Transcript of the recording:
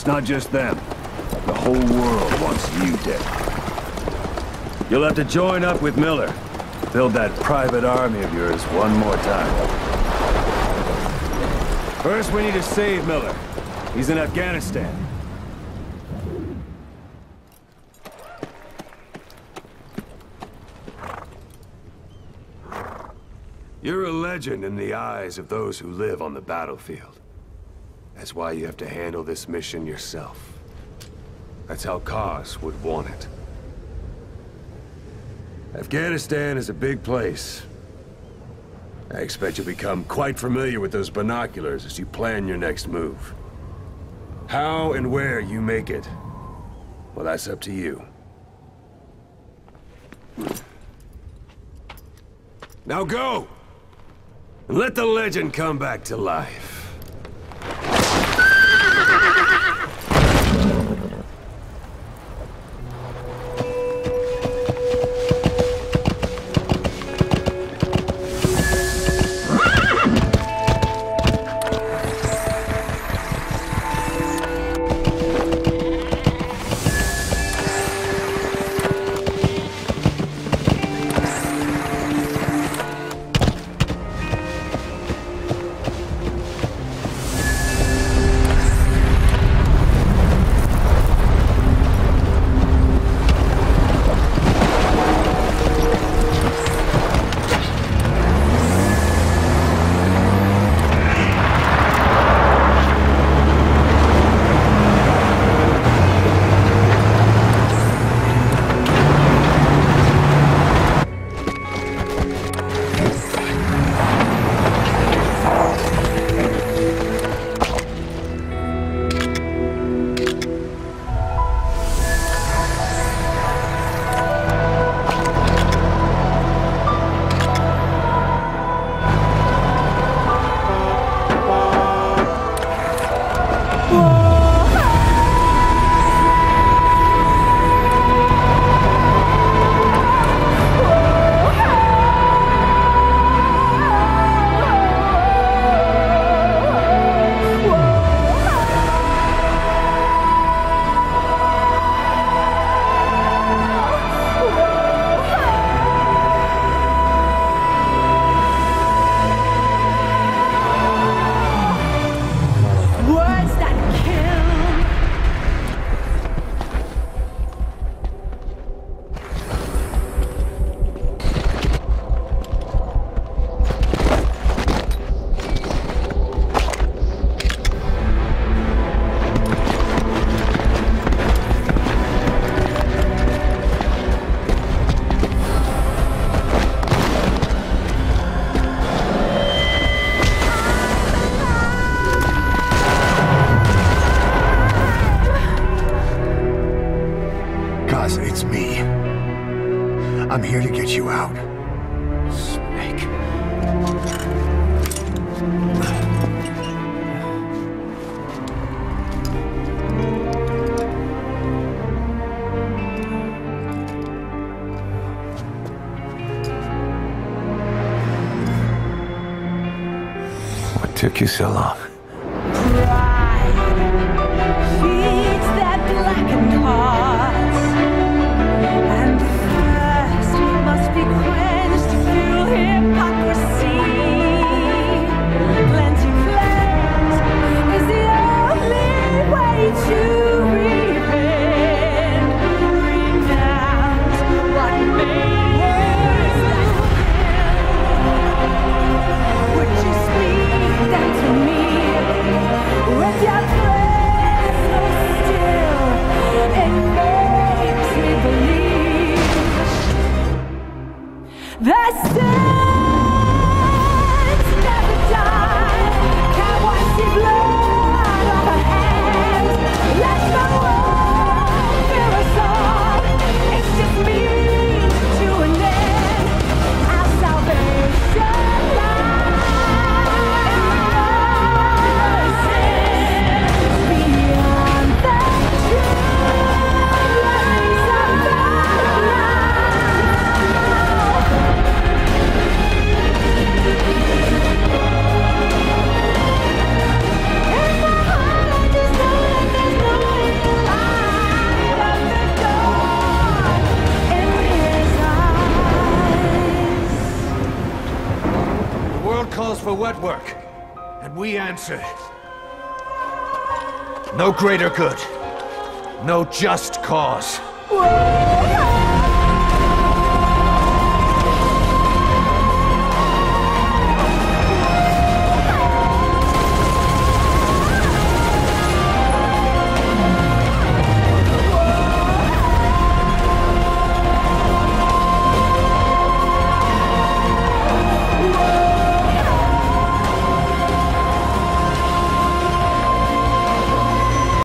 It's not just them. The whole world wants you dead. You'll have to join up with Miller. Build that private army of yours one more time. First, we need to save Miller. He's in Afghanistan. You're a legend in the eyes of those who live on the battlefield. That's why you have to handle this mission yourself. That's how Kaz would want it. Afghanistan is a big place. I expect you'll become quite familiar with those binoculars as you plan your next move. How and where you make it, well, that's up to you. Now go! And let the legend come back to life. I'm here to get you out. Snake. What took you so long? That's it. Answer. No greater good. No just cause. Whoa!